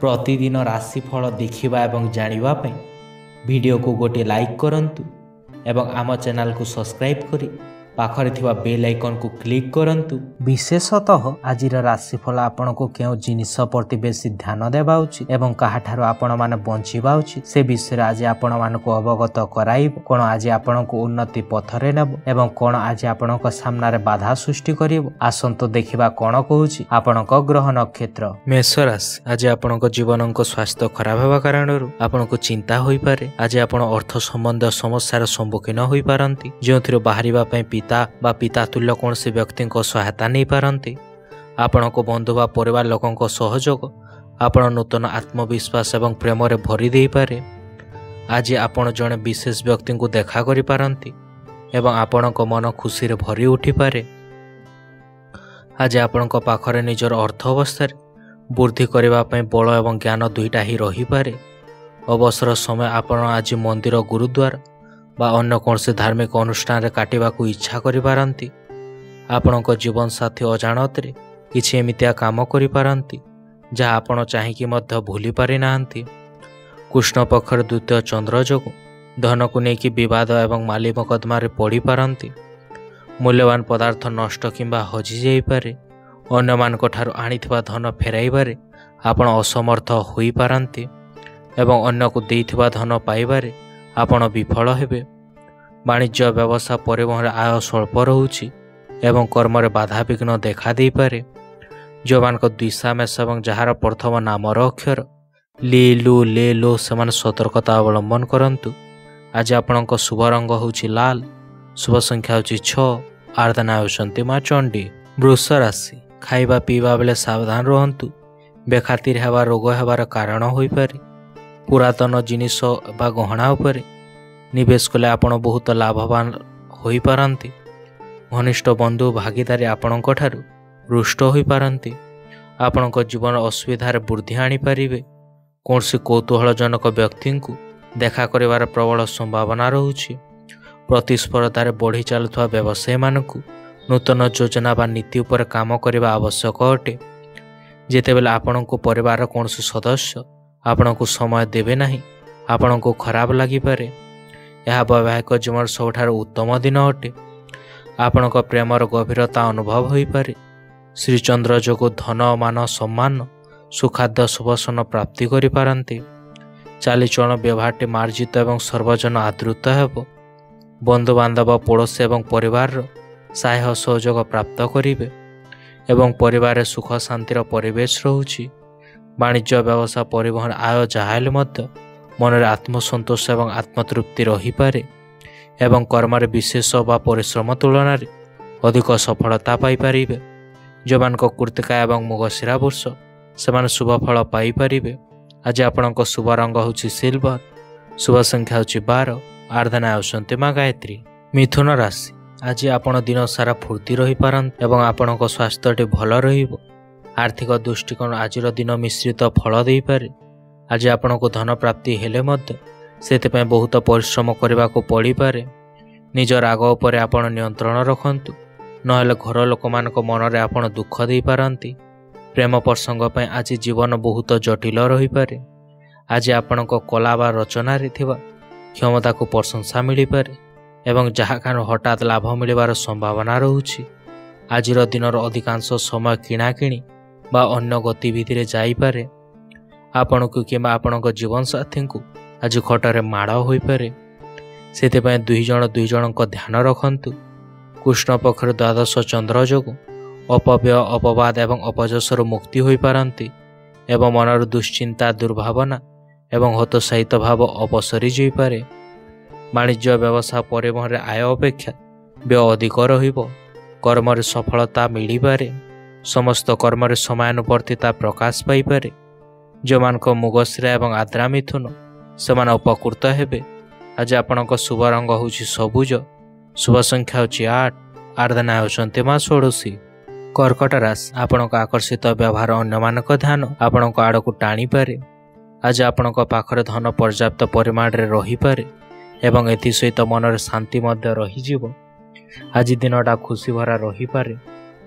ପ୍ରତିଦିନ ରାଶିଫଳ ଦେଖିବା ଏବଂ ଜାଣିବା ପାଇଁ ଭିଡ଼ିଓକୁ ଗୋଟିଏ ଲାଇକ୍ କରନ୍ତୁ ଏବଂ ଆମ ଚ୍ୟାନେଲକୁ ସବସ୍କ୍ରାଇବ୍ କରି ପାଖରେ ଥିବା ବେଲ୍ ଆଇକନ୍କୁ କ୍ଲିକ୍ କରନ୍ତୁ। ବିଶେଷତଃ ଆଜିର ରାଶିଫଳ ଆପଣଙ୍କୁ କେଉଁ ଜିନିଷ ପ୍ରତି ବେଶୀ ଧ୍ୟାନ ଦେବା ଉଚିତ ଏବଂ କାହାଠାରୁ ଆପଣମାନେ ବଞ୍ଚିବା ଉଚିତ ସେ ବିଷୟରେ ଆଜି ଆପଣମାନଙ୍କୁ ଅବଗତ କରାଇବ। କ'ଣ ଆଜି ଆପଣଙ୍କୁ ଉନ୍ନତି ପଥରେ ନେବ ଏବଂ କ'ଣ ଆଜି ଆପଣଙ୍କ ସାମ୍ନାରେ ବାଧା ସୃଷ୍ଟି କରିବ? ଆସନ୍ତୁ ଦେଖିବା କ'ଣ କହୁଛି ଆପଣଙ୍କ ଗ୍ରହ ନକ୍ଷତ୍ର। ମେଷ ରାଶି ଆଜି ଆପଣଙ୍କ ଜୀବନଙ୍କ ସ୍ୱାସ୍ଥ୍ୟ ଖରାପ ହେବା କାରଣରୁ ଆପଣଙ୍କୁ ଚିନ୍ତା ହୋଇପାରେ। ଆଜି ଆପଣ ଅର୍ଥ ସମ୍ବନ୍ଧୀୟ ସମସ୍ୟାର ସମ୍ମୁଖୀନ ହୋଇପାରନ୍ତି। ଯେଉଁଥିରୁ ବାହାରିବା ପାଇଁ ପିତା ବା ପିତା ତୁଲ୍ୟ କୌଣସି ବ୍ୟକ୍ତିଙ୍କ ସହାୟତା ନେଇପାରନ୍ତି। ଆପଣଙ୍କ ବନ୍ଧୁ ବା ପରିବାର ଲୋକଙ୍କ ସହଯୋଗ ଆପଣ ନୂତନ ଆତ୍ମବିଶ୍ୱାସ ଏବଂ ପ୍ରେମରେ ଭରି ଦେଇପାରେ। ଆଜି ଆପଣ ଜଣେ ବିଶେଷ ବ୍ୟକ୍ତିଙ୍କୁ ଦେଖା କରିପାରନ୍ତି ଏବଂ ଆପଣଙ୍କ ମନ ଖୁସିରେ ଭରି ଉଠିପାରେ। ଆଜି ଆପଣଙ୍କ ପାଖରେ ନିଜର ଅର୍ଥ ଅବସ୍ଥାରେ ବୃଦ୍ଧି କରିବା ପାଇଁ ବଳ ଏବଂ ଜ୍ଞାନ ଦୁଇଟା ହିଁ ରହିପାରେ। ଅବସର ସମୟ ଆପଣ ଆଜି ମନ୍ଦିର ଗୁରୁଦ୍ୱାର ବା ଅନ୍ୟ କୌଣସି ଧାର୍ମିକ ଅନୁଷ୍ଠାନରେ କାଟିବାକୁ ଇଚ୍ଛା କରିପାରନ୍ତି। ଆପଣଙ୍କ ଜୀବନସାଥୀ ଅଜାଣତରେ କିଛି ଏମିତିଆ କାମ କରିପାରନ୍ତି ଯାହା ଆପଣ ଚାହିଁକି ମଧ୍ୟ ଭୁଲି ପାରିନାହାନ୍ତି। କୃଷ୍ଣ ପକ୍ଷର ଦ୍ୱିତୀୟ ଚନ୍ଦ୍ର ଯୋଗୁଁ ଧନକୁ ନେଇକି ବିବାଦ ଏବଂ ମାଲି ମକଦ୍ଦମାରେ ପଡ଼ିପାରନ୍ତି। ମୂଲ୍ୟବାନ ପଦାର୍ଥ ନଷ୍ଟ କିମ୍ବା ହଜିଯାଇପାରେ ଅନ୍ୟମାନଙ୍କ ଠାରୁ ଆଣିଥିବା ଧନ ଫେରାଇବାରେ ଆପଣ ଅସମର୍ଥ ହୋଇପାରନ୍ତି ଏବଂ ଅନ୍ୟକୁ ଦେଇଥିବା ଧନ ପାଇବାରେ ଆପଣ ବିଫଳ ହେବେ। ବାଣିଜ୍ୟ ବ୍ୟବସାୟ ପରିବହନରେ ଆୟ ସ୍ୱଳ୍ପ ରହୁଛି ଏବଂ କର୍ମରେ ବାଧାବିଘ୍ନ ଦେଖାଦେଇପାରେ ଯେଉଁମାନଙ୍କ ଦ୍ୱିଷା ମେଷ ଏବଂ ଯାହାର ପ୍ରଥମ ନାମର ଅକ୍ଷର ଲି ଲୁ ଲେ ଲୋ ସେମାନେ ସତର୍କତା ଅବଲମ୍ବନ କରନ୍ତୁ। ଆଜି ଆପଣଙ୍କ ଶୁଭ ରଙ୍ଗ ହେଉଛି ଲାଲ ଶୁଭ ସଂଖ୍ୟା ହେଉଛି ଛଅ ଆରାଧନା ହେଉଛନ୍ତି ମା ଚଣ୍ଡୀ। ବୃଷ ରାଶି ଖାଇବା ପିଇବା ବେଳେ ସାବଧାନ ରୁହନ୍ତୁ। ବେଖାତିର ହେବା ରୋଗ ହେବାର କାରଣ ହୋଇପାରେ। ପୁରାତନ ଜିନିଷ ବା ଗହଣା ଉପରେ ନିବେଶ କଲେ ଆପଣ ବହୁତ ଲାଭବାନ ହୋଇପାରନ୍ତି। ଘନିଷ୍ଠ ବନ୍ଧୁ ଭାଗିଦାରୀ ଆପଣଙ୍କ ଠାରୁ ରୁଷ୍ଟ ହୋଇପାରନ୍ତି। ଆପଣଙ୍କ ଜୀବନ ଅସୁବିଧାରେ ବୃଦ୍ଧି ଆଣିପାରିବେ। କୌଣସି କୌତୁହଳଜନକ ବ୍ୟକ୍ତିଙ୍କୁ ଦେଖା କରିବାର ପ୍ରବଳ ସମ୍ଭାବନା ରହୁଛି। ପ୍ରତିସ୍ପର୍ଦ୍ଧାରେ ବଢ଼ି ଚାଲୁଥିବା ବ୍ୟବସାୟୀମାନଙ୍କୁ ନୂତନ ଯୋଜନା ବା ନୀତି ଉପରେ କାମ କରିବା ଆବଶ୍ୟକ ଅଟେ। ଯେତେବେଳେ ଆପଣଙ୍କୁ ପରିବାରର କୌଣସି ସଦସ୍ୟ ଆପଣଙ୍କୁ ସମୟ ଦେବେ ନାହିଁ ଆପଣଙ୍କୁ ଖରାପ ଲାଗିପାରେ। ଏହା ବୈବାହିକ ଜୀବନ ସବୁଠାରୁ ଉତ୍ତମ ଦିନ ଅଟେ। ଆପଣଙ୍କ ପ୍ରେମର ଗଭୀରତା ଅନୁଭବ ହୋଇପାରେ। ଶ୍ରୀଚନ୍ଦ୍ର ଯୋଗୁଁ ଧନ ମାନ ସମ୍ମାନ ସୁଖାଦ୍ୟ ସୁବସନ ପ୍ରାପ୍ତି କରିପାରନ୍ତି। ଚାଲିଚଳନ ବ୍ୟବହାରଟି ମାର୍ଜିତ ଏବଂ ସର୍ବଜନ ଆଦୃତ ହେବ। ବନ୍ଧୁବାନ୍ଧବ ପଡ଼ୋଶୀ ଏବଂ ପରିବାରର ସାହାଯ୍ୟ ସହଯୋଗ ପ୍ରାପ୍ତ କରିବେ ଏବଂ ପରିବାରରେ ସୁଖ ଶାନ୍ତିର ପରିବେଶ ରହୁଛି। ବାଣିଜ୍ୟ ବ୍ୟବସାୟ ପରିବହନ ଆୟ ଯାହା ହେଲେ ମଧ୍ୟ ମନରେ ଆତ୍ମସନ୍ତୋଷ ଏବଂ ଆତ୍ମତୃପ୍ତି ରହିପାରେ ଏବଂ କର୍ମରେ ବିଶେଷ ବା ପରିଶ୍ରମ ତୁଳନାରେ ଅଧିକ ସଫଳତା ପାଇପାରିବେ। ଯେଉଁମାନଙ୍କ କୃତିକା ଏବଂ ମୁଗଶିରା ବର୍ଷ ସେମାନେ ଶୁଭ ଫଳ ପାଇପାରିବେ। ଆଜି ଆପଣଙ୍କ ଶୁଭ ରଙ୍ଗ ହେଉଛି ସିଲଭର ଶୁଭ ସଂଖ୍ୟା ହେଉଛି ବାର ଆରାଧନା ହେଉଛନ୍ତି ମା ଗାୟତ୍ରୀ। ମିଥୁନ ରାଶି ଆଜି ଆପଣ ଦିନ ସାରା ଫୁର୍ତ୍ତି ରହିପାରନ୍ତି ଏବଂ ଆପଣଙ୍କ ସ୍ୱାସ୍ଥ୍ୟଟି ଭଲ ରହିବ। ଆର୍ଥିକ ଦୃଷ୍ଟିକୋଣ ଆଜିର ଦିନ ମିଶ୍ରିତ ଫଳ ଦେଇପାରେ। ଆଜି ଆପଣଙ୍କୁ ଧନ ପ୍ରାପ୍ତି ହେଲେ ମଧ୍ୟ ସେଥିପାଇଁ ବହୁତ ପରିଶ୍ରମ କରିବାକୁ ପଡ଼ିପାରେ। ନିଜ ରାଗ ଉପରେ ଆପଣ ନିୟନ୍ତ୍ରଣ ରଖନ୍ତୁ। ନହେଲେ ଘର ଲୋକମାନଙ୍କ ମନରେ ଆପଣ ଦୁଃଖ ଦେଇପାରନ୍ତି। ପ୍ରେମ ପ୍ରସଙ୍ଗ ପାଇଁ ଆଜି ଜୀବନ ବହୁତ ଜଟିଳ ରହିପାରେ। ଆଜି ଆପଣଙ୍କ କଳା ବା ରଚନାରେ ଥିବା କ୍ଷମତାକୁ ପ୍ରଶଂସା ମିଳିପାରେ ଏବଂ ଯାହା କାରଣ ହଠାତ୍ ଲାଭ ମିଳିବାର ସମ୍ଭାବନା ରହୁଛି। ଆଜିର ଦିନର ଅଧିକାଂଶ ସମୟ କିଣାକିଣି ବା ଅନ୍ୟ ଗତିବିଧିରେ ଯାଇପାରେ। ଆପଣଙ୍କୁ କିମ୍ବା ଆପଣଙ୍କ ଜୀବନସାଥୀଙ୍କୁ ଆଜି ଖଟରେ ମାଡ଼ ହୋଇପାରେ। ସେଥିପାଇଁ ଦୁଇ ଜଣ ଦୁଇ ଜଣଙ୍କ ଧ୍ୟାନ ରଖନ୍ତୁ। କୃଷ୍ଣ ପକ୍ଷରୁ ଦ୍ୱାଦଶ ଚନ୍ଦ୍ର ଯୋଗୁଁ ଅପବ୍ୟୟ ଅପବାଦ ଏବଂ ଅପଯଶରୁ ମୁକ୍ତି ହୋଇପାରନ୍ତି ଏବଂ ମନର ଦୁଶ୍ଚିନ୍ତା ଦୁର୍ଭାବନା ଏବଂ ହତୋତ୍ସାହିତ ଭାବ ଅପସରି ଯାଇପାରେ। ବାଣିଜ୍ୟ ବ୍ୟବସାୟ ପରିବହନରେ ଆୟ ଅପେକ୍ଷା ବ୍ୟୟ ଅଧିକ ରହିବ। କର୍ମରେ ସଫଳତା ମିଳିପାରେ। ସମସ୍ତ କର୍ମରେ ସମୟାନୁବର୍ତ୍ତିତା ପ୍ରକାଶ ପାଇପାରେ। ଯେଉଁମାନଙ୍କ ମୁଗଶ୍ରା ଏବଂ ଆଦ୍ରା ମିଥୁନ ସେମାନେ ଉପକୃତ ହେବେ। ଆଜି ଆପଣଙ୍କ ଶୁଭ ରଙ୍ଗ ହେଉଛି ସବୁଜ। ଶୁଭ ସଂଖ୍ୟା ହେଉଛି ଆଠ। ଆରାଧନା ହେଉଛନ୍ତି ମା ଷୋଡ଼ଶୀ। କର୍କଟ ରାଶି ଆପଣଙ୍କ ଆକର୍ଷିତ ବ୍ୟବହାର ଅନ୍ୟମାନଙ୍କ ଧ୍ୟାନ ଆପଣଙ୍କ ଆଡ଼କୁ ଟାଣିପାରେ। ଆଜି ଆପଣଙ୍କ ପାଖରେ ଧନ ପର୍ଯ୍ୟାପ୍ତ ପରିମାଣରେ ରହିପାରେ ଏବଂ ଏଥିସହିତ ମନରେ ଶାନ୍ତି ମଧ୍ୟ ରହିଯିବ। ଆଜି ଦିନଟା ଖୁସି ଭରା ରହିପାରେ।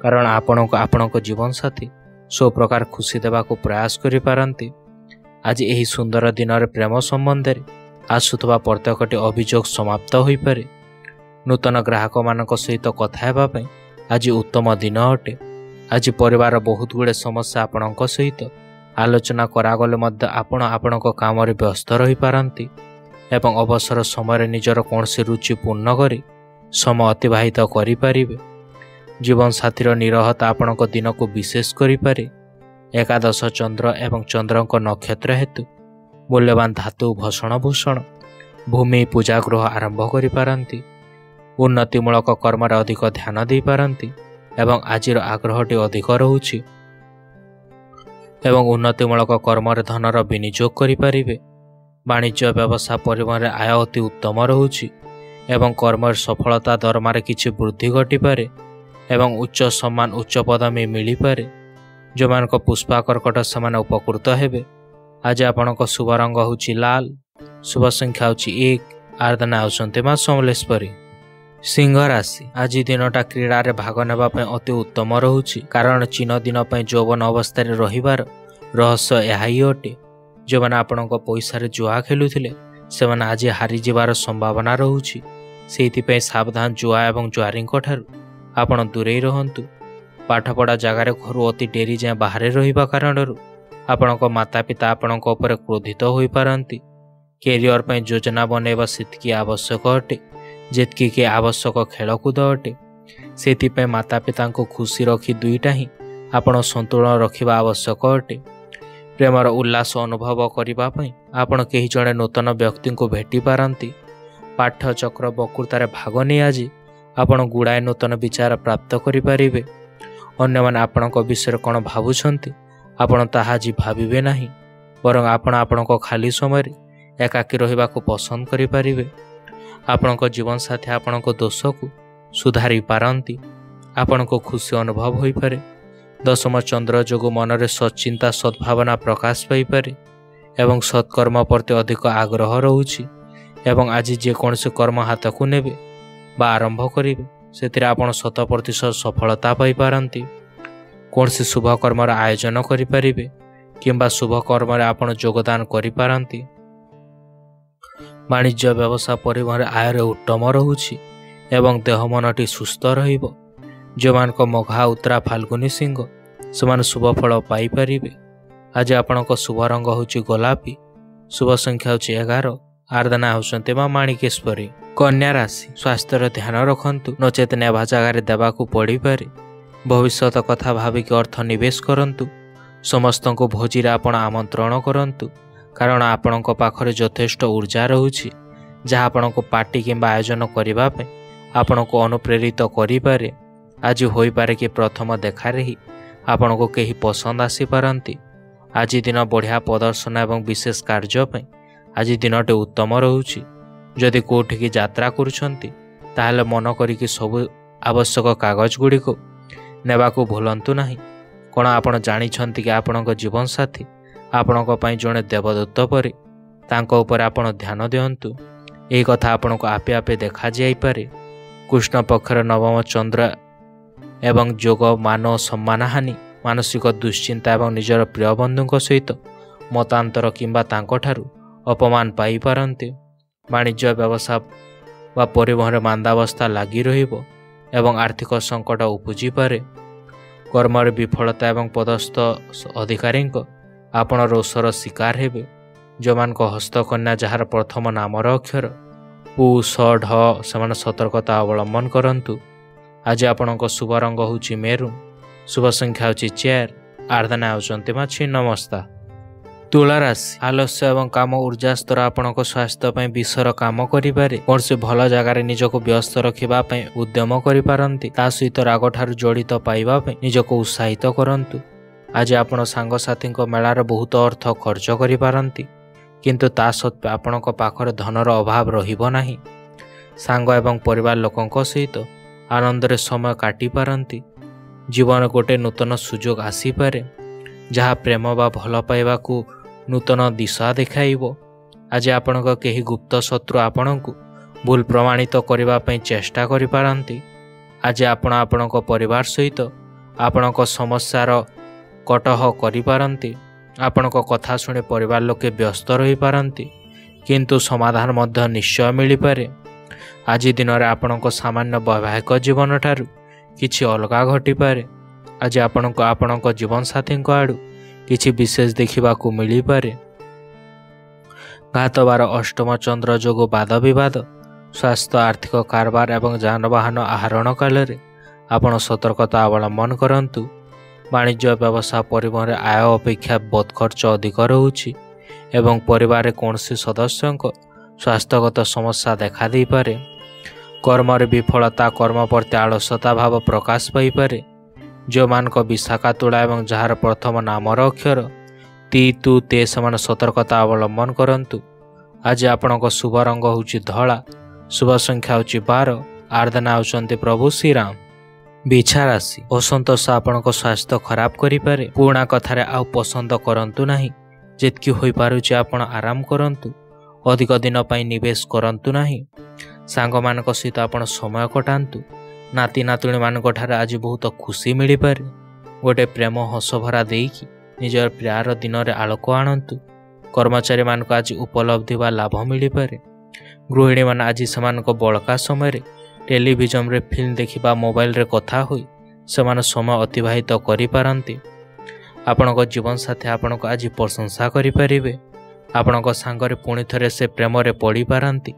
କାରଣ ଆପଣଙ୍କୁ ଆପଣଙ୍କ ଜୀବନସାଥୀ ସବୁ ପ୍ରକାର ଖୁସି ଦେବାକୁ ପ୍ରୟାସ କରିପାରନ୍ତି। ଆଜି ଏହି ସୁନ୍ଦର ଦିନରେ ପ୍ରେମ ସମ୍ବନ୍ଧରେ ଆସୁଥିବା ପ୍ରତ୍ୟେକଟି ଅଭିଯୋଗ ସମାପ୍ତ ହୋଇପାରେ। ନୂତନ ଗ୍ରାହକମାନଙ୍କ ସହିତ କଥା ହେବା ପାଇଁ ଆଜି ଉତ୍ତମ ଦିନ ଅଟେ। ଆଜି ପରିବାର ବହୁତ ଗୁଡ଼ିଏ ସମସ୍ୟା ଆପଣଙ୍କ ସହିତ ଆଲୋଚନା କରାଗଲେ ମଧ୍ୟ ଆପଣ ଆପଣଙ୍କ କାମରେ ବ୍ୟସ୍ତ ରହିପାରନ୍ତି ଏବଂ ଅବସର ସମୟରେ ନିଜର କୌଣସି ରୁଚି ପୂର୍ଣ୍ଣ କରି ସମୟ ଅତିବାହିତ କରିପାରିବେ। ଜୀବନସାଥୀର ନିରହତା ଆପଣଙ୍କ ଦିନକୁ ବିଶେଷ କରିପାରେ। ଏକାଦଶ ଚନ୍ଦ୍ର ଏବଂ ଚନ୍ଦ୍ରଙ୍କ ନକ୍ଷତ୍ର ହେତୁ ମୂଲ୍ୟବାନ ଧାତୁ ଭୂଷଣ ଭୂଷଣ ଭୂମି ପୂଜାଗୃହ ଆରମ୍ଭ କରିପାରନ୍ତି ଉନ୍ନତିମୂଳକ କର୍ମରେ ଅଧିକ ଧ୍ୟାନ ଦେଇପାରନ୍ତି ଏବଂ ଆଜିର ଆଗ୍ରହଟି ଅଧିକ ରହୁଛି ଏବଂ ଉନ୍ନତିମୂଳକ କର୍ମରେ ଧନର ବିନିଯୋଗ କରିପାରିବେ। ବାଣିଜ୍ୟ ବ୍ୟବସାୟ ପରିବହନରେ ଆୟ ଅତି ଉତ୍ତମ ରହୁଛି ଏବଂ କର୍ମରେ ସଫଳତା ଦରମାରେ କିଛି ବୃଦ୍ଧି ଘଟିପାରେ। ଏବଂ ଉଚ୍ଚ ସମ୍ମାନ ଉଚ୍ଚ ପଦମୀ ମିଳିପାରେ। ଯେଉଁମାନଙ୍କ ପୁଷ୍ପା କର୍କଟ ସେମାନେ ଉପକୃତ ହେବେ। ଆଜି ଆପଣଙ୍କ ଶୁଭ ରଙ୍ଗ ହେଉଛି ଲାଲ ଶୁଭ ସଂଖ୍ୟା ହେଉଛି ଏକ ଆରାଧନା ହେଉଛନ୍ତି ମା ସମଲେଶ୍ୱରୀ ସିଂହ ରାଶି ଆଜି ଦିନଟା କ୍ରୀଡ଼ାରେ ଭାଗ ନେବା ପାଇଁ ଅତି ଉତ୍ତମ ରହୁଛି। କାରଣ ଚୀନ ଦିନ ପାଇଁ ଯୌବନ ଅବସ୍ଥାରେ ରହିବାର ରହସ୍ୟ ଏହା ହିଁ ଅଟେ। ଯେଉଁମାନେ ଆପଣଙ୍କ ପଇସାରେ ଜୁଆ ଖେଳୁଥିଲେ ସେମାନେ ଆଜି ହାରିଯିବାର ସମ୍ଭାବନା ରହୁଛି। ସେଇଥିପାଇଁ ସାବଧାନ ଜୁଆ ଏବଂ ଜୁଆରୀଙ୍କ ଠାରୁ ଆପଣ ଦୂରେଇ ରହନ୍ତୁ। ପାଠପଢ଼ା ଜାଗାରେ ଘରୁ ଅତି ଡେରି ଯାଏଁ ବାହାରେ ରହିବା କାରଣରୁ ଆପଣଙ୍କ ମାତା ପିତା ଆପଣଙ୍କ ଉପରେ କ୍ରୋଧିତ ହୋଇପାରନ୍ତି। କ୍ୟାରିୟର ପାଇଁ ଯୋଜନା ବନେଇବା ସେତିକି ଆବଶ୍ୟକ ଅଟେ ଯେତିକି କି ଆବଶ୍ୟକ ଖେଳକୁଦ ଅଟେ। ସେଥିପାଇଁ ମାତା ପିତାଙ୍କୁ ଖୁସି ରଖି ଦୁଇଟା ହିଁ ଆପଣ ସନ୍ତୁଳନ ରଖିବା ଆବଶ୍ୟକ ଅଟେ। ପ୍ରେମର ଉଲ୍ଲାସ ଅନୁଭବ କରିବା ପାଇଁ ଆପଣ କେହି ଜଣେ ନୂତନ ବ୍ୟକ୍ତିଙ୍କୁ ଭେଟିପାରନ୍ତି। ପାଠ୍ୟଚକ୍ର ବକୃତାରେ ଭାଗ ନେଇ ଆଜି ଆପଣ ଗୁଡ଼ାଏ ନୂତନ ବିଚାର ପ୍ରାପ୍ତ କରିପାରିବେ। ଅନ୍ୟମାନେ ଆପଣଙ୍କ ବିଷୟରେ କ'ଣ ଭାବୁଛନ୍ତି? ଆପଣ ତାହା ଆଜି ଭାବିବେ ନାହିଁ। ବରଂ ଆପଣ ଆପଣଙ୍କ ଖାଲି ସମୟରେ ଏକାକୀ ରହିବାକୁ ପସନ୍ଦ କରିପାରିବେ। ଆପଣଙ୍କ ଜୀବନସାଥୀ ଆପଣଙ୍କ ଦୋଷକୁ ସୁଧାରି ପାରନ୍ତି। ଆପଣଙ୍କୁ ଖୁସି ଅନୁଭବ ହୋଇପାରେ। ଦଶମ ଚନ୍ଦ୍ର ଯୋଗୁଁ ମନରେ ସଚିନ୍ତା ସଦ୍ଭାବନା ପ୍ରକାଶ ପାଇପାରେ ଏବଂ ସତ୍କର୍ମ ପ୍ରତି ଅଧିକ ଆଗ୍ରହ ରହୁଛି ଏବଂ ଆଜି ଯେକୌଣସି କର୍ମ ହାତକୁ ନେବେ ବା ଆରମ୍ଭ କରିବେ ସେଥିରେ ଆପଣ ଶତ ପ୍ରତିଶତ ସଫଳତା ପାଇପାରନ୍ତି। କୌଣସି ଶୁଭ କର୍ମର ଆୟୋଜନ କରିପାରିବେ କିମ୍ବା ଶୁଭ କର୍ମରେ ଆପଣ ଯୋଗଦାନ କରିପାରନ୍ତି। ବାଣିଜ୍ୟ ବ୍ୟବସାୟ ପରିବହନରେ ଆୟରେ ଉତ୍ତମ ରହୁଛି ଏବଂ ଦେହ ମନଟି ସୁସ୍ଥ ରହିବ। ଯେଉଁମାନଙ୍କ ମଘା ଉତ୍ତରା ଫାଲ୍ଗୁନି ସିଂହ ସେମାନେ ଶୁଭ ଫଳ ପାଇପାରିବେ। ଆଜି ଆପଣଙ୍କ ଶୁଭ ରଙ୍ଗ ହେଉଛି ଗୋଲାପୀ ଶୁଭ ସଂଖ୍ୟା ହେଉଛି ଏଗାର ଆରାଧନା ହେଉଛନ୍ତି ମା ମାଣିକେଶ୍ୱରୀ। କନ୍ୟା ରାଶି। ସ୍ୱାସ୍ଥ୍ୟର ଧ୍ୟାନ ରଖନ୍ତୁ ନଚେତ ନେବା ଜାଗାରେ ଦେବାକୁ ପଡ଼ିପାରେ। ଭବିଷ୍ୟତ କଥା ଭାବିକି ଅର୍ଥ ନିବେଶ କରନ୍ତୁ। ସମସ୍ତଙ୍କୁ ଭୋଜିରେ ଆପଣ ଆମନ୍ତ୍ରଣ କରନ୍ତୁ। କାରଣ ଆପଣଙ୍କ ପାଖରେ ଯଥେଷ୍ଟ ଉର୍ଜା ରହୁଛି ଯାହା ଆପଣଙ୍କୁ ପାର୍ଟି କିମ୍ବା ଆୟୋଜନ କରିବା ପାଇଁ ଆପଣଙ୍କୁ ଅନୁପ୍ରେରିତ କରିପାରେ। ଆଜି ହୋଇପାରେ କି ପ୍ରଥମ ଦେଖାରେ ହିଁ ଆପଣଙ୍କୁ କେହି ପସନ୍ଦ ଆସିପାରନ୍ତି। ଆଜି ଦିନ ବଢ଼ିଆ ପ୍ରଦର୍ଶନ ଏବଂ ବିଶେଷ କାର୍ଯ୍ୟ ପାଇଁ ଆଜି ଦିନଟି ଉତ୍ତମ ରହୁଛି। ଯଦି କେଉଁଠିକି ଯାତ୍ରା କରୁଛନ୍ତି ତାହେଲେ ମନ କରିକି ସବୁ ଆବଶ୍ୟକ କାଗଜ ଗୁଡ଼ିକୁ ନେବାକୁ ଭୁଲନ୍ତୁ ନାହିଁ। କ'ଣ ଆପଣ ଜାଣିଛନ୍ତି କି ଆପଣଙ୍କ ଜୀବନସାଥୀ ଆପଣଙ୍କ ପାଇଁ ଜଣେ ଦେବଦତ୍ତ ପରି ତାଙ୍କ ଉପରେ ଆପଣ ଧ୍ୟାନ ଦିଅନ୍ତୁ। ଏହି କଥା ଆପଣଙ୍କୁ ଆପେ ଆପେ ଦେଖାଯାଇପାରେ। କୃଷ୍ଣ ପକ୍ଷର ନବମ ଚନ୍ଦ୍ର ଏବଂ ଯୋଗ ମାନ ସମ୍ମାନହାନି ମାନସିକ ଦୁଶ୍ଚିନ୍ତା ଏବଂ ନିଜର ପ୍ରିୟ ବନ୍ଧୁଙ୍କ ସହିତ ମତାନ୍ତର କିମ୍ବା ତାଙ୍କଠାରୁ ଅପମାନ ପାଇପାରନ୍ତି। ବାଣିଜ୍ୟ ବ୍ୟବସାୟ ବା ପରିବହନରେ ମାନ୍ଦାବସ୍ଥା ଲାଗି ରହିବ ଏବଂ ଆର୍ଥିକ ସଙ୍କଟ ଉପୁଜିପାରେ କର୍ମରେ ବିଫଳତା ଏବଂ ପଦସ୍ଥ ଅଧିକାରୀଙ୍କ ଆପଣ ରୋଷର ଶିକାର ହେବେ। ଯେଉଁମାନଙ୍କ ହସ୍ତକନ୍ୟା ଯାହାର ପ୍ରଥମ ନାମର ଅକ୍ଷର ପୁ ସ ଢ ସେମାନେ ସତର୍କତା ଅବଲମ୍ବନ କରନ୍ତୁ। ଆଜି ଆପଣଙ୍କ ଶୁଭ ରଙ୍ଗ ହେଉଛି ମେରୁ ଶୁଭ ସଂଖ୍ୟା ହେଉଛି ଚେୟାର। ଆରାଧନା ହେଉଛନ୍ତି ମା ଛିନ୍ନମସ୍ତା ତୁଳା ରାଶି ଆଲସ୍ୟ ଏବଂ କାମ ଉର୍ଜା ସ୍ତର ଆପଣଙ୍କ ସ୍ୱାସ୍ଥ୍ୟ ପାଇଁ ବିଷର କାମ କରିପାରେ। କୌଣସି ଭଲ ଜାଗାରେ ନିଜକୁ ବ୍ୟସ୍ତ ରଖିବା ପାଇଁ ଉଦ୍ୟମ କରିପାରନ୍ତି। ତା ସହିତ ରାଗଠାରୁ ଜଡ଼ିତ ପାଇବା ପାଇଁ ନିଜକୁ ଉତ୍ସାହିତ କରନ୍ତୁ। ଆଜି ଆପଣ ସାଙ୍ଗସାଥୀଙ୍କ ମେଳାରେ ବହୁତ ଅର୍ଥ ଖର୍ଚ୍ଚ କରିପାରନ୍ତି। କିନ୍ତୁ ତା ସତ୍ତ୍ୱେ ଆପଣଙ୍କ ପାଖରେ ଧନର ଅଭାବ ରହିବ ନାହିଁ। ସାଙ୍ଗ ଏବଂ ପରିବାର ଲୋକଙ୍କ ସହିତ ଆନନ୍ଦରେ ସମୟ କାଟିପାରନ୍ତି। ଜୀବନ ଗୋଟେ ନୂତନ ସୁଯୋଗ ଆସିପାରେ। ଯାହା ପ୍ରେମ ବା ଭଲ ପାଇବାକୁ ନୂତନ ଦିଶା ଦେଖାଇବ। ଆଜି ଆପଣଙ୍କ କେହି ଗୁପ୍ତ ଶତ୍ରୁ ଆପଣଙ୍କୁ ଭୁଲ ପ୍ରମାଣିତ କରିବା ପାଇଁ ଚେଷ୍ଟା କରିପାରନ୍ତି। ଆଜି ଆପଣ ଆପଣଙ୍କ ପରିବାର ସହିତ ଆପଣଙ୍କ ସମସ୍ୟାର କଟହ କରିପାରନ୍ତି। ଆପଣଙ୍କ କଥା ଶୁଣି ପରିବାର ଲୋକେ ବ୍ୟସ୍ତ ରହିପାରନ୍ତି। କିନ୍ତୁ ସମାଧାନ ମଧ୍ୟ ନିଶ୍ଚୟ ମିଳିପାରେ। ଆଜି ଦିନରେ ଆପଣଙ୍କ ସାମାନ୍ୟ ବୈବାହିକ ଜୀବନଠାରୁ କିଛି ଅଲଗା ଘଟିପାରେ। ଆଜି ଆପଣଙ୍କୁ ଆପଣଙ୍କ ଜୀବନସାଥୀଙ୍କ ଆଡ଼ୁ କିଛି ବିଶେଷ ଦେଖିବାକୁ ମିଳିପାରେ। ଘାତବାର ଅଷ୍ଟମ ଚନ୍ଦ୍ର ଯୋଗୁଁ ବାଦ ବିବାଦ ସ୍ୱାସ୍ଥ୍ୟ ଆର୍ଥିକ କାରବାର ଏବଂ ଯାନବାହନ ଆହରଣ କାଳରେ ଆପଣ ସତର୍କତା ଅବଲମ୍ବନ କରନ୍ତୁ। ବାଣିଜ୍ୟ ବ୍ୟବସାୟ ପରିବହନରେ ଆୟ ଅପେକ୍ଷା ବୋଧ ଖର୍ଚ୍ଚ ଅଧିକ ରହୁଛି ଏବଂ ପରିବାରରେ କୌଣସି ସଦସ୍ୟଙ୍କ ସ୍ୱାସ୍ଥ୍ୟଗତ ସମସ୍ୟା ଦେଖାଦେଇପାରେ। କର୍ମରେ ବିଫଳତା କର୍ମ ପ୍ରତି ଆଳସ୍ୟତା ଭାବ ପ୍ରକାଶ ପାଇପାରେ। ଯେଉଁମାନଙ୍କ ବିଶାଖା ତୁଳା ଏବଂ ଯାହାର ପ୍ରଥମ ନାମର ଅକ୍ଷର ତି ତୁ ତେ ସେମାନେ ସତର୍କତା ଅବଲମ୍ବନ କରନ୍ତୁ। ଆଜି ଆପଣଙ୍କ ଶୁଭ ରଙ୍ଗ ହେଉଛି ଧଳା ଶୁଭ ସଂଖ୍ୟା ହେଉଛି ବାର ଆରାଧନା ହେଉଛନ୍ତି ପ୍ରଭୁ ଶ୍ରୀରାମ। ବିଛା ରାଶି ଅସନ୍ତୋଷ ଆପଣଙ୍କ ସ୍ୱାସ୍ଥ୍ୟ ଖରାପ କରିପାରେ ପୁରୁଣା କଥାରେ ଆଉ ପସନ୍ଦ କରନ୍ତୁ ନାହିଁ ଯେତିକି ହୋଇପାରୁଛି ଆପଣ ଆରାମ କରନ୍ତୁ ଅଧିକ ଦିନ ପାଇଁ ନିବେଶ କରନ୍ତୁ ନାହିଁ। ସାଙ୍ଗମାନଙ୍କ ସହିତ ଆପଣ ସମୟ କଟାନ୍ତୁ। ନାତି ନାତୁଣୀମାନଙ୍କ ଠାରେ ଆଜି ବହୁତ ଖୁସି ମିଳିପାରେ। ଗୋଟେ ପ୍ରେମ ହସଭରା ଦେଇକି ନିଜର ପ୍ରିୟାର ଦିନରେ ଆଲୋକ ଆଣନ୍ତୁ। କର୍ମଚାରୀମାନଙ୍କୁ ଆଜି ଉପଲବ୍ଧି ବା ଲାଭ ମିଳିପାରେ। ଗୃହିଣୀମାନେ ଆଜି ସେମାନଙ୍କ ବଳକା ସମୟରେ ଟେଲିଭିଜନରେ ଫିଲ୍ମ ଦେଖିବା ମୋବାଇଲରେ କଥା ହୋଇ ସେମାନେ ସମୟ ଅତିବାହିତ କରିପାରନ୍ତି। ଆପଣଙ୍କ ଜୀବନସାଥୀ ଆପଣଙ୍କୁ ଆଜି ପ୍ରଶଂସା କରିପାରିବେ। ଆପଣଙ୍କ ସାଙ୍ଗରେ ପୁଣି ଥରେ ସେ ପ୍ରେମରେ ପଡ଼ିପାରନ୍ତି।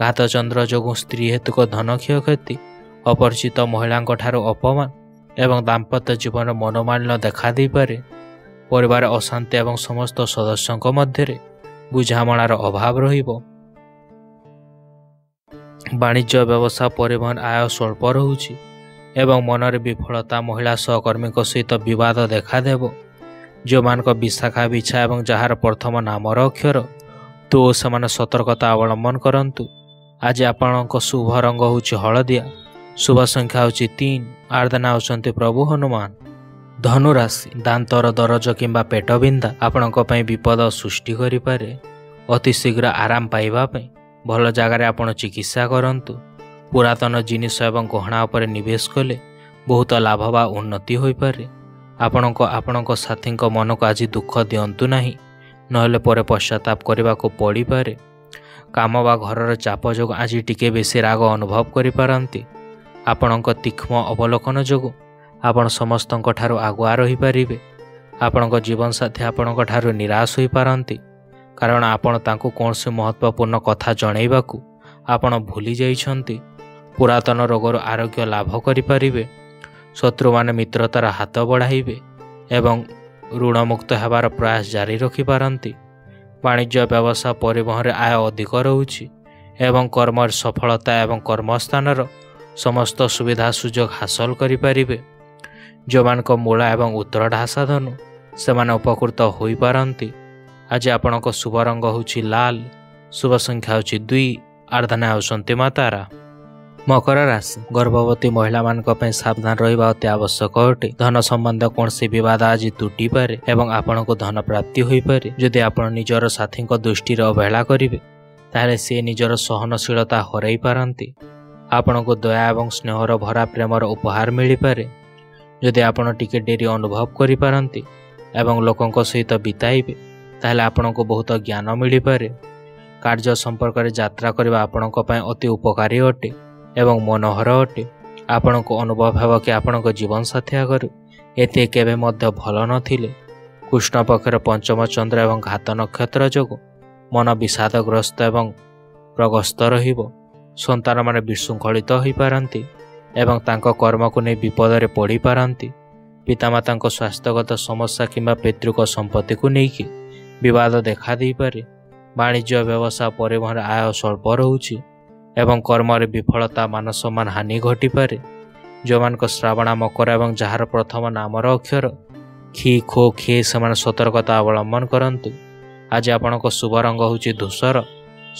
ଘାତଚନ୍ଦ୍ର ଯୋଗୁଁ ସ୍ତ୍ରୀ ହେତୁକ ଧନ କ୍ଷୟକ୍ଷତି ଅପରିଚିତ ମହିଳାଙ୍କ ଠାରୁ ଅପମାନ ଏବଂ ଦାମ୍ପତ୍ୟ ଜୀବନ ମନୋମାଳିନ୍ୟ ଦେଖାଦେଇପାରେ ପରିବାର ଅଶାନ୍ତି ଏବଂ ସମସ୍ତ ସଦସ୍ୟଙ୍କ ମଧ୍ୟରେ ବୁଝାମଣାର ଅଭାବ ରହିବ। ବାଣିଜ୍ୟ ବ୍ୟବସାୟ ପରିବହନ ଆୟ ସ୍ୱଳ୍ପ ରହୁଛି ଏବଂ ମନରେ ବିଫଳତା ମହିଳା ସହକର୍ମୀଙ୍କ ସହିତ ବିବାଦ ଦେଖାଦେବ ଯେଉଁମାନଙ୍କ ବିଶାଖା ବିଛା ଏବଂ ଯାହାର ପ୍ରଥମ ନାମର ଅକ୍ଷର ତୁ ସେମାନେ ସତର୍କତା ଅବଲମ୍ବନ କରନ୍ତୁ। ଆଜି ଆପଣଙ୍କ ଶୁଭ ରଙ୍ଗ ହେଉଛି ହଳଦିଆ। ଶୁଭ ସଂଖ୍ୟା ହେଉଛି ତିନି। ଆରାଧନା ହେଉଛନ୍ତି ପ୍ରଭୁ ହନୁମାନ। ଧନୁରାଶି ଦାନ୍ତର ଦରଜ କିମ୍ବା ପେଟ ବିନ୍ଧା ଆପଣଙ୍କ ପାଇଁ ବିପଦ ସୃଷ୍ଟି କରିପାରେ। ଅତି ଶୀଘ୍ର ଆରାମ ପାଇବା ପାଇଁ ଭଲ ଜାଗାରେ ଆପଣ ଚିକିତ୍ସା କରନ୍ତୁ। ପୁରାତନ ଜିନିଷ ଏବଂ ଗହଣା ଉପରେ ନିବେଶ କଲେ ବହୁତ ଲାଭ ବା ଉନ୍ନତି ହୋଇପାରେ। ଆପଣଙ୍କ ଆପଣଙ୍କ ସାଥୀଙ୍କ ମନକୁ ଆଜି ଦୁଃଖ ଦିଅନ୍ତୁ ନାହିଁ ନହେଲେ ପରେ ପଶ୍ଚାତାପ କରିବାକୁ ପଡ଼ିପାରେ। କାମ ବା ଘରର ଚାପ ଯୋଗୁଁ ଆଜି ଟିକେ ବେଶୀ ରାଗ ଅନୁଭବ କରିପାରନ୍ତି। ଆପଣଙ୍କ ତୀକ୍ଷ୍ମ ଅବଲୋକନ ଯୋଗୁଁ ଆପଣ ସମସ୍ତଙ୍କ ଠାରୁ ଆଗୁଆ ରହିପାରିବେ। ଆପଣଙ୍କ ଜୀବନସାଥୀ ଆପଣଙ୍କ ଠାରୁ ନିରାଶ ହୋଇପାରନ୍ତି। କାରଣ ଆପଣ ତାଙ୍କୁ କୌଣସି ମହତ୍ତ୍ୱପୂର୍ଣ୍ଣ କଥା ଜଣାଇବାକୁ ଆପଣ ଭୁଲି ଯାଇଛନ୍ତି। ପୁରାତନ ରୋଗରୁ ଆରୋଗ୍ୟ ଲାଭ କରିପାରିବେ। ଶତ୍ରୁମାନେ ମିତ୍ରତାର ହାତ ବଢ଼ାଇବେ ଏବଂ ଋଣମୁକ୍ତ ହେବାର ପ୍ରୟାସ ଜାରି ରଖିପାରନ୍ତି। ବାଣିଜ୍ୟ ବ୍ୟବସାୟ ପରିବହନରେ ଆୟ ଅଧିକ ରହୁଛି ଏବଂ କର୍ମରେ ସଫଳତା ଏବଂ କର୍ମସ୍ଥାନର ସମସ୍ତ ସୁବିଧା ସୁଯୋଗ ହାସଲ କରିପାରିବେ। ଯେଉଁମାନଙ୍କ ମୂଳ ଏବଂ ଉତ୍ତର ଢାସା ଧନୁ ସେମାନେ ଉପକୃତ ହୋଇପାରନ୍ତି। ଆଜି ଆପଣଙ୍କ ଶୁଭ ରଙ୍ଗ ହେଉଛି ଲାଲ ଶୁଭ ସଂଖ୍ୟା ହେଉଛି ଦୁଇ ଆରାଧନା ହେଉଛନ୍ତି ମା ତାରା ମକର ରାଶି ଗର୍ଭବତୀ ମହିଳାମାନଙ୍କ ପାଇଁ ସାବଧାନ ରହିବା ଅତି ଆବଶ୍ୟକ ଅଟେ। ଧନ ସମ୍ବନ୍ଧ କୌଣସି ବିବାଦ ଆଜି ତୁଟିପାରେ ଏବଂ ଆପଣଙ୍କୁ ଧନ ପ୍ରାପ୍ତି ହୋଇପାରେ। ଯଦି ଆପଣ ନିଜର ସାଥୀଙ୍କ ଦୃଷ୍ଟିରେ ଅବହେଳା କରିବେ ତାହେଲେ ସେ ନିଜର ସହନଶୀଳତା ହରାଇ ପାରନ୍ତି। ଆପଣଙ୍କୁ ଦୟା ଏବଂ ସ୍ନେହର ଭରା ପ୍ରେମର ଉପହାର ମିଳିପାରେ। ଯଦି ଆପଣ ଟିକେ ଡେରି ଅନୁଭବ କରିପାରନ୍ତି ଏବଂ ଲୋକଙ୍କ ସହିତ ବିତାଇବେ ତାହେଲେ ଆପଣଙ୍କୁ ବହୁତ ଜ୍ଞାନ ମିଳିପାରେ। କାର୍ଯ୍ୟ ସମ୍ପର୍କରେ ଯାତ୍ରା କରିବା ଆପଣଙ୍କ ପାଇଁ ଅତି ଉପକାରୀ ଅଟେ ଏବଂ ମନୋହର ଅଟେ। ଆପଣଙ୍କୁ ଅନୁଭବ ହେବ କି ଆପଣଙ୍କ ଜୀବନସାଥୀ ଆଗରୁ ଏତେ କେବେ ମଧ୍ୟ ଭଲ ନଥିଲେ। କୃଷ୍ଣ ପକ୍ଷର ପଞ୍ଚମ ଚନ୍ଦ୍ର ଏବଂ ଘାତ ନକ୍ଷତ୍ର ଯୋଗୁଁ ମନ ବିଷାଦଗ୍ରସ୍ତ ଏବଂ ପ୍ରଗସ୍ତ ରହିବ। ସନ୍ତାନମାନେ ବିଶୃଙ୍ଖଳିତ ହୋଇପାରନ୍ତି ଏବଂ ତାଙ୍କ କର୍ମକୁ ନେଇ ବିପଦରେ ପଡ଼ିପାରନ୍ତି। ପିତାମାତାଙ୍କ ସ୍ୱାସ୍ଥ୍ୟଗତ ସମସ୍ୟା କିମ୍ବା ପିତୃକ ସମ୍ପତ୍ତିକୁ ନେଇକି ବିବାଦ ଦେଖାଦେଇପାରେ ବାଣିଜ୍ୟ ବ୍ୟବସାୟ ପରିବହନ ଆୟ ସ୍ୱଳ୍ପ ରହୁଛି ଏବଂ କର୍ମରେ ବିଫଳତା ମାନ ସମ୍ମାନ ହାନି ଘଟିପାରେ। ଯେଉଁମାନଙ୍କ ଶ୍ରାବଣା ମକର ଏବଂ ଯାହାର ପ୍ରଥମ ନାମର ଅକ୍ଷର ଖି ଖୋ ଖେ ସେମାନେ ସତର୍କତା ଅବଲମ୍ବନ କରନ୍ତୁ। ଆଜି ଆପଣଙ୍କ ଶୁଭ ରଙ୍ଗ ହେଉଛି ଧୂସର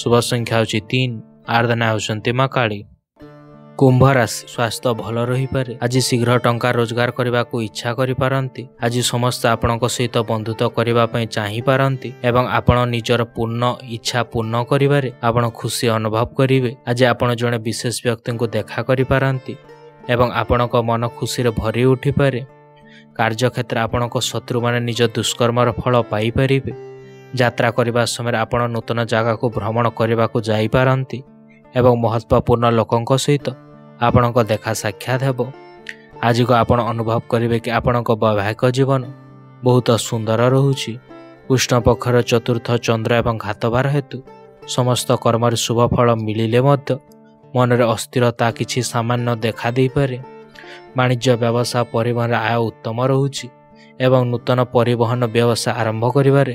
ଶୁଭ ସଂଖ୍ୟା ହେଉଛି ତିନି। ଆରାଧନା ହେଉଛନ୍ତି ମା କାଳୀ। କୁମ୍ଭ ରାଶି ସ୍ୱାସ୍ଥ୍ୟ ଭଲ ରହିପାରେ। ଆଜି ଶୀଘ୍ର ଟଙ୍କା ରୋଜଗାର କରିବାକୁ ଇଚ୍ଛା କରିପାରନ୍ତି। ଆଜି ସମସ୍ତେ ଆପଣଙ୍କ ସହିତ ବନ୍ଧୁତ୍ୱ କରିବା ପାଇଁ ଚାହିଁପାରନ୍ତି ଏବଂ ଆପଣ ନିଜର ପୂର୍ଣ୍ଣ ଇଚ୍ଛା ପୂର୍ଣ୍ଣ କରିବାରେ ଆପଣ ଖୁସି ଅନୁଭବ କରିବେ। ଆଜି ଆପଣ ଜଣେ ବିଶେଷ ବ୍ୟକ୍ତିଙ୍କୁ ଦେଖା କରିପାରନ୍ତି ଏବଂ ଆପଣଙ୍କ ମନ ଖୁସିରେ ଭରି ଉଠିପାରେ। କାର୍ଯ୍ୟକ୍ଷେତ୍ରରେ ଆପଣଙ୍କ ଶତ୍ରୁମାନେ ନିଜ ଦୁଷ୍କର୍ମର ଫଳ ପାଇପାରିବେ। ଯାତ୍ରା କରିବା ସମୟରେ ଆପଣ ନୂତନ ଜାଗାକୁ ଭ୍ରମଣ କରିବାକୁ ଯାଇପାରନ୍ତି। ଏବଂ ମହତ୍ତ୍ୱପୂର୍ଣ୍ଣ ଲୋକଙ୍କ ସହିତ ଆପଣଙ୍କ ଦେଖା ସାକ୍ଷାତ ହେବ। ଆଜିକୁ ଆପଣ ଅନୁଭବ କରିବେ କି ଆପଣଙ୍କ ବୈବାହିକ ଜୀବନ ବହୁତ ସୁନ୍ଦର ରହୁଛି। କୃଷ୍ଣ ପକ୍ଷର ଚତୁର୍ଥ ଚନ୍ଦ୍ର ଏବଂ ଘାତବାର ହେତୁ ସମସ୍ତ କର୍ମରେ ଶୁଭ ଫଳ ମିଳିଲେ ମଧ୍ୟ ମନରେ ଅସ୍ଥିରତା କିଛି ସାମାନ୍ୟ ଦେଖା ଦେଇପାରେ। ବାଣିଜ୍ୟ ବ୍ୟବସାୟ ପରିବହନରେ ଆୟ ଉତ୍ତମ ରହୁଛି ଏବଂ ନୂତନ ପରିବହନ ବ୍ୟବସାୟ ଆରମ୍ଭ କରିବାରେ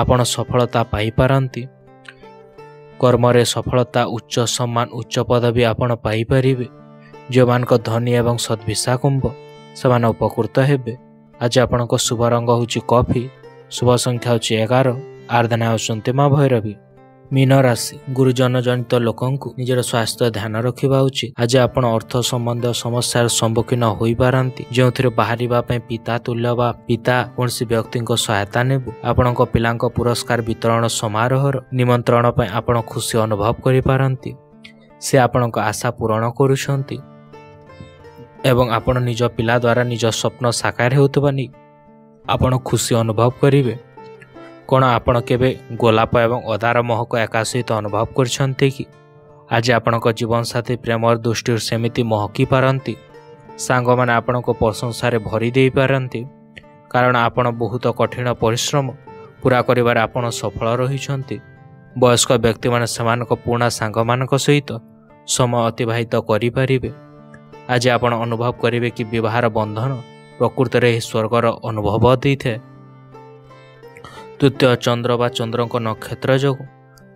ଆପଣ ସଫଳତା ପାଇପାରନ୍ତି। କର୍ମରେ ସଫଳତା ଉଚ୍ଚ ସମ୍ମାନ ଉଚ୍ଚ ପଦବୀ ଆପଣ ପାଇପାରିବେ। ଯେଉଁମାନଙ୍କ ଧନୀ ଏବଂ ସଦ୍ଭିସା କୁମ୍ଭ ସେମାନେ ଉପକୃତ ହେବେ। ଆଜି ଆପଣଙ୍କ ଶୁଭ ରଙ୍ଗ ହେଉଛି କଫି ଶୁଭ ସଂଖ୍ୟା ହେଉଛି ଏଗାର ଆରାଧନା ହେଉଛନ୍ତି ମା ଭୈରବୀ। ମୀନ ରାଶି ଗୁରୁଜନ ଜନିତ ଲୋକଙ୍କୁ ନିଜର ସ୍ୱାସ୍ଥ୍ୟ ଧ୍ୟାନ ରଖିବା ଉଚିତ। ଆଜି ଆପଣ ଅର୍ଥ ସମ୍ବନ୍ଧୀୟ ସମସ୍ୟାର ସମ୍ମୁଖୀନ ହୋଇପାରନ୍ତି। ଯେଉଁଥିରେ ବାହାରିବା ପାଇଁ ପିତା ତୁଲ୍ୟ ବା ପିତା କୌଣସି ବ୍ୟକ୍ତିଙ୍କ ସହାୟତା ନେବୁ। ଆପଣଙ୍କ ପିଲାଙ୍କ ପୁରସ୍କାର ବିତରଣ ସମାରୋହର ନିମନ୍ତ୍ରଣ ପାଇଁ ଆପଣ ଖୁସି ଅନୁଭବ କରିପାରନ୍ତି। ସେ ଆପଣଙ୍କ ଆଶା ପୂରଣ କରୁଛନ୍ତି। ଏବଂ ଆପଣ ନିଜ ପିଲା ଦ୍ୱାରା ନିଜ ସ୍ୱପ୍ନ ସାକାର ହେଉଥିବା ନେଇ ଆପଣ ଖୁସି ଅନୁଭବ କରିବେ। କ'ଣ ଆପଣ କେବେ ଗୋଲାପ ଏବଂ ଅଦାର ମହକ ଏକା ସହିତ ଅନୁଭବ କରିଛନ୍ତି କି? ଆଜି ଆପଣଙ୍କ ଜୀବନସାଥୀ ପ୍ରେମର ଦୃଷ୍ଟିରୁ ସେମିତି ମହକି ପାରନ୍ତି? ସାଙ୍ଗମାନେ ଆପଣଙ୍କ ପ୍ରଶଂସାରେ ଭରି ଦେଇପାରନ୍ତି କାରଣ ଆପଣ ବହୁତ କଠିନ ପରିଶ୍ରମ ପୁରା କରିବାରେ ଆପଣ ସଫଳ ରହିଛନ୍ତି। ବୟସ୍କ ବ୍ୟକ୍ତିମାନେ ସେମାନଙ୍କ ପୁରୁଣା ସାଙ୍ଗମାନଙ୍କ ସହିତ ସମୟ ଅତିବାହିତ କରିପାରିବେ। ଆଜି ଆପଣ ଅନୁଭବ କରିବେ କି ବିବାହର ବନ୍ଧନ ପ୍ରକୃତରେ ଏହି ସ୍ୱର୍ଗର ଅନୁଭବ ଦେଇଥାଏ। ତୃତୀୟ ଚନ୍ଦ୍ର ବା ଚନ୍ଦ୍ରଙ୍କ ନକ୍ଷତ୍ର ଯୋଗୁଁ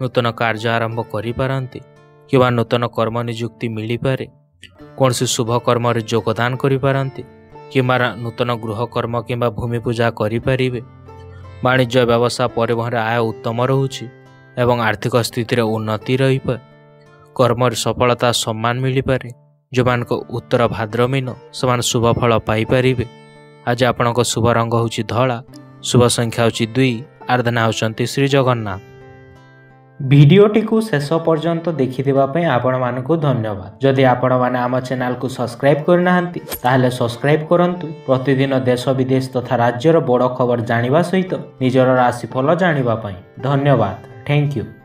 ନୂତନ କାର୍ଯ୍ୟ ଆରମ୍ଭ କରିପାରନ୍ତି କିମ୍ବା ନୂତନ କର୍ମ ନିଯୁକ୍ତି ମିଳିପାରେ କୌଣସି ଶୁଭ କର୍ମରେ ଯୋଗଦାନ କରିପାରନ୍ତି କିମ୍ବା ନୂତନ ଗୃହ କର୍ମ କିମ୍ବା ଭୂମି ପୂଜା କରିପାରିବେ। ବାଣିଜ୍ୟ ବ୍ୟବସାୟ ପରିବହନରେ ଆୟ ଉତ୍ତମ ରହୁଛି ଏବଂ ଆର୍ଥିକ ସ୍ଥିତିରେ ଉନ୍ନତି ରହିପାରେ। କର୍ମରେ ସଫଳତା ସମ୍ମାନ ମିଳିପାରେ। ଯେଉଁମାନଙ୍କ ଉତ୍ତର ଭାଦ୍ରମୀନ ସେମାନେ ଶୁଭ ଫଳ ପାଇପାରିବେ। ଆଜି ଆପଣଙ୍କ ଶୁଭ ରଙ୍ଗ ହେଉଛି ଧଳା ଶୁଭ ସଂଖ୍ୟା ହେଉଛି ଦୁଇ ଆରାଧନା ହେଉଛନ୍ତି ଶ୍ରୀ ଜଗନ୍ନାଥ ଭିଡ଼ିଓଟିକୁ ଶେଷ ପର୍ଯ୍ୟନ୍ତ ଦେଖିଥିବା ପାଇଁ ଆପଣମାନଙ୍କୁ ଧନ୍ୟବାଦ ଯଦି ଆପଣମାନେ ଆମ ଚ୍ୟାନେଲକୁ ସବସ୍କ୍ରାଇବ୍ କରିନାହାନ୍ତି ତାହେଲେ ସବସ୍କ୍ରାଇବ୍ କରନ୍ତୁ ପ୍ରତିଦିନ ଦେଶ ବିଦେଶ ତଥା ରାଜ୍ୟର ବଡ଼ ଖବର ଜାଣିବା ସହିତ ନିଜର ରାଶିଫଳ ଜାଣିବା ପାଇଁ। ଧନ୍ୟବାଦ। Thank you